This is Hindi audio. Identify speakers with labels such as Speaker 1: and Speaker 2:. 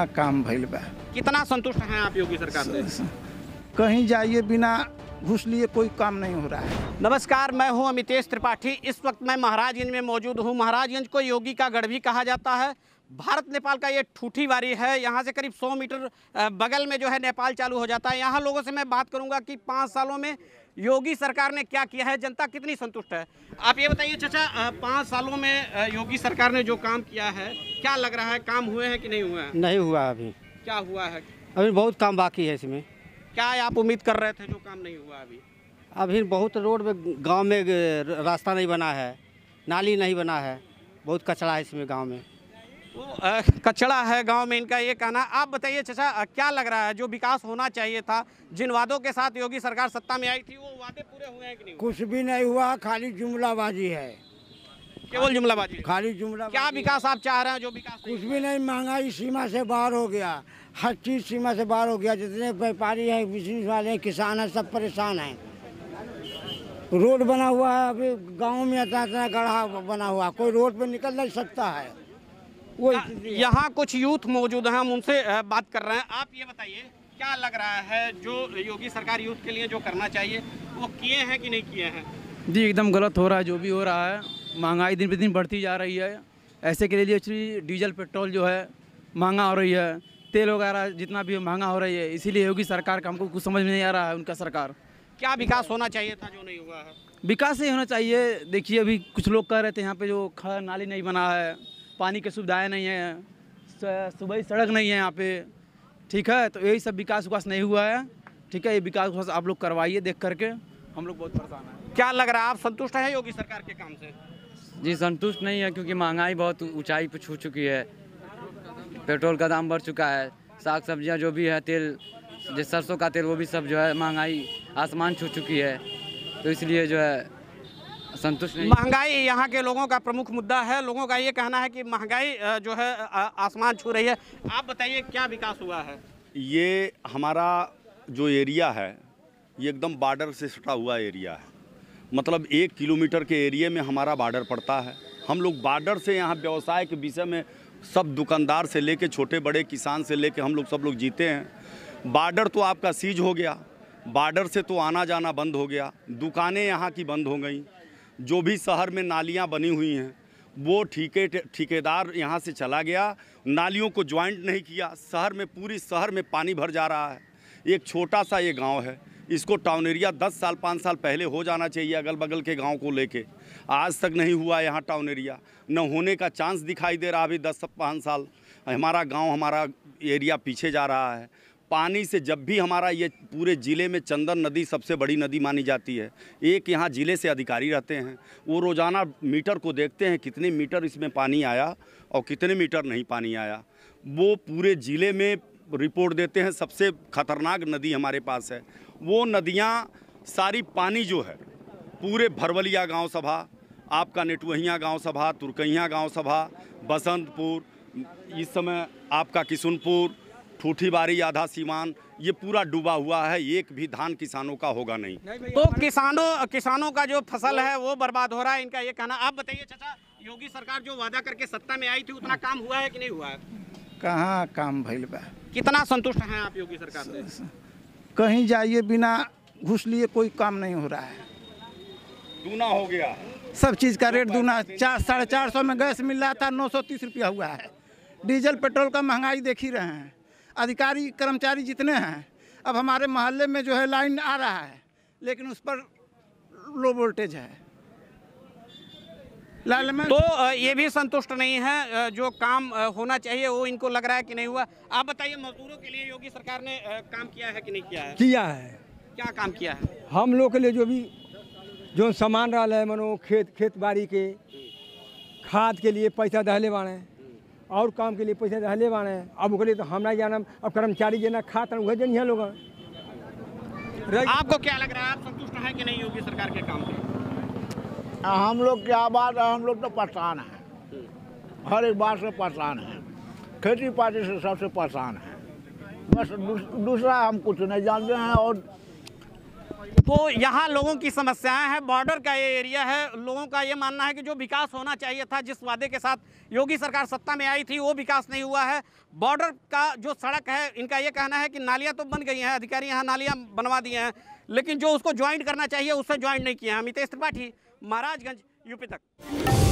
Speaker 1: कहाँ काम भइल बा।
Speaker 2: कितना संतुष्ट हैं आप योगी सरकार से?
Speaker 1: कहीं जाइए बिना घुस लिए कोई काम नहीं हो रहा है।
Speaker 2: नमस्कार मैं हूँ अमितेश त्रिपाठी। इस वक्त मैं महाराजगंज में मौजूद हूँ। महाराजगंज को योगी का गढ़ भी कहा जाता है। भारत नेपाल का ये ठूठी वारी है। यहाँ से करीब 100 मीटर बगल में जो है नेपाल चालू हो जाता है। यहाँ लोगों से मैं बात करूँगा कि पाँच सालों में योगी सरकार ने क्या किया है? जनता कितनी संतुष्ट है? आप ये बताइए चाचा पाँच सालों में योगी सरकार ने जो काम किया है क्या लग रहा है? काम हुए हैं कि नहीं हुए हैं?
Speaker 3: नहीं हुआ अभी।
Speaker 2: क्या हुआ है?
Speaker 3: अभी बहुत काम बाकी है इसमें।
Speaker 2: क्या आप उम्मीद कर रहे थे जो काम नहीं हुआ अभी?
Speaker 3: अभी बहुत रोड में गाँव में रास्ता नहीं बना है नाली नहीं बना है बहुत कचरा है इसमें गाँव में।
Speaker 2: कचड़ा है गाँव में इनका ये कहना। आप बताइए चाचा क्या लग रहा है? जो विकास होना चाहिए था जिन वादों के साथ योगी सरकार सत्ता में आई थी वो वादे पूरे हुए हैं कि नहीं
Speaker 4: कुछ भी नहीं हुआ खाली जुमलाबाजी है।
Speaker 2: केवल जुमलाबाजी?
Speaker 4: खाली जुमला
Speaker 2: क्या विकास आप चाह रहे हैं जो विकास
Speaker 4: कुछ भी नहीं महँगाई सीमा से बाहर हो गया। हर चीज़ सीमा से बाहर हो गया। जितने व्यापारी हैं बिज़नेस वाले हैं किसान हैं सब परेशान हैं। रोड बना हुआ है अभी गाँव में इतना इतना गढ़ा बना हुआ। कोई रोड पे निकल नहीं सकता है?
Speaker 2: यहाँ कुछ यूथ मौजूद हैं हम उनसे बात कर रहे हैं। आप ये बताइए क्या लग रहा है जो योगी सरकार यूथ के लिए जो करना चाहिए वो किए हैं कि नहीं किए हैं?
Speaker 5: जी एकदम गलत हो रहा है जो भी हो रहा है। महँगाई दिन पे दिन बढ़ती जा रही है। ऐसे के लिए एक्चुअली डीजल पेट्रोल जो है महँगा हो रही है। तेल वगैरह जितना भी महँगा हो रही है इसीलिए योगी सरकार का हमको कुछ समझ में नहीं आ रहा है उनका सरकार।
Speaker 2: क्या विकास होना चाहिए था जो नहीं हुआ है?
Speaker 5: विकास ही होना चाहिए। देखिए अभी कुछ लोग कह रहे थे यहाँ पे जो खड़ा नाली नहीं बना है पानी की सुविधाएँ नहीं है सुबह सड़क नहीं है यहाँ पे। ठीक है? तो यही सब विकास विकास नहीं हुआ है। ठीक है? ये विकास विकास आप लोग करवाइए देख करके। हम लोग बहुत परेशान हैं।
Speaker 2: क्या लग रहा है आप संतुष्ट हैं योगी सरकार के काम से?
Speaker 6: जी संतुष्ट नहीं है क्योंकि महँगाई बहुत ऊंचाई पर छू चुकी है। पेट्रोल का दाम बढ़ चुका है। साग सब्ज़ियाँ जो भी है तेल जो सरसों का तेल वो भी सब जो है महँगाई आसमान छू चुकी है। तो इसलिए जो है संतुष्ट नहीं।
Speaker 2: महँगाई यहाँ के लोगों का प्रमुख मुद्दा है। लोगों का ये कहना है कि महँगाई जो है आसमान छू रही है। आप बताइए क्या विकास हुआ है?
Speaker 7: ये हमारा जो एरिया है ये एकदम बॉर्डर से सटा हुआ एरिया है। मतलब एक किलोमीटर के एरिया में हमारा बॉर्डर पड़ता है। हम लोग बॉर्डर से यहाँ व्यवसाय के विषय में सब दुकानदार से लेके छोटे बड़े किसान से लेके हम लोग सब लोग जीते हैं। बॉर्डर तो आपका सीज हो गया। बॉर्डर से तो आना जाना बंद हो गया। दुकानें यहाँ की बंद हो गई। जो भी शहर में नालियाँ बनी हुई हैं, वो ठेके ठेकेदार यहाँ से चला गया। नालियों को ज्वाइंट नहीं किया। शहर में, पूरी शहर में पानी भर जा रहा है। एक छोटा सा ये गाँव है। इसको टाउन एरिया दस साल, पाँच साल पहले हो जाना चाहिए अगल बगल के गाँव को लेके। आज तक नहीं हुआ यहाँ टाउन एरिया। न होने का चांस दिखाई दे रहा अभी दस, पाँच साल। हमारा गाँव, हमारा एरिया पीछे जा रहा है। पानी से जब भी हमारा ये पूरे ज़िले में चंदन नदी सबसे बड़ी नदी मानी जाती है, एक यहाँ ज़िले से अधिकारी रहते हैं। वो रोज़ाना मीटर को देखते हैं, कितने मीटर इसमें पानी आया और कितने मीटर नहीं पानी आया। वो पूरे ज़िले में रिपोर्ट देते हैं, सबसे खतरनाक नदी हमारे पास है। वो नदियाँ, सारी पानी जो है, पूरे भरवलिया गाँव सभा, आपका नेटवहिया गाँव सभा तुरकैया गाँव सभा, बसंतपुर, इस समय आपका किशुनपुर ठूठीबारी आधा सीमान ये पूरा डूबा हुआ है एक भी धान किसानों का होगा नहीं।
Speaker 2: तो किसानों किसानों का जो फ़सल है वो बर्बाद हो रहा है इनका ये कहना। आप बताइए चाचा योगी सरकार जो वादा करके सत्ता में आई थी उतना काम हुआ है कि नहीं हुआ है?
Speaker 1: कहाँ काम भइल बा?
Speaker 2: कितना संतुष्ट हैं आप योगी सरकार से?
Speaker 1: कहीं जाइए बिना घुस लिए कोई काम नहीं हो रहा है।
Speaker 7: दूना हो गया।
Speaker 1: सब चीज़ का रेट दूना चार साढ़े चार सौ में गैस मिल रहा था नौ सौ तीस रुपया हुआ है। डीजल पेट्रोल का महँगाई देख ही रहे हैं। अधिकारी कर्मचारी जितने हैं अब हमारे मोहल्ले में जो है लाइन आ रहा है लेकिन उस पर लो वोल्टेज है।
Speaker 2: तो ये भी संतुष्ट नहीं है जो काम होना चाहिए वो इनको लग रहा है कि नहीं हुआ। आप बताइए मजदूरों के लिए योगी सरकार ने काम किया है कि नहीं किया है?
Speaker 4: किया है।
Speaker 2: क्या काम किया है?
Speaker 4: हम लोग के लिए जो भी जो सामान रहा है मनो खेत खेत बाड़ी के खाद के लिए पैसा दहले बाड़े। और काम के लिए पैसा दहले बाड़े अब ओकरे तो हमरा जाना अब कर्मचारी जेना खात वह जन लोग।
Speaker 2: आपको क्या लग रहा है आप संतुष्ट हैं कि नहीं योगी सरकार के काम से
Speaker 8: हम लोग क्या बात है हम लोग तो परेशान हैं। हर एक बात से परेशान हैं। खेती पाती से सबसे परेशान हैं। बस दूसरा हम कुछ नहीं जानते हैं और
Speaker 2: तो यहाँ लोगों की समस्याएँ हैं बॉर्डर का ये एरिया है, लोगों का ये मानना है कि जो विकास होना चाहिए था, जिस वादे के साथ योगी सरकार सत्ता में आई थी, वो विकास नहीं हुआ है। बॉर्डर का जो सड़क है, इनका ये कहना है कि नालियाँ तो बन गई हैं, अधिकारी यहाँ नालियाँ बनवा दिए हैं, लेकिन जो उसको ज्वाइंट करना चाहिए, उससे ज्वाइंट नहीं किया है। अमितेश त्रिपाठी, महाराजगंज, यूपी तक।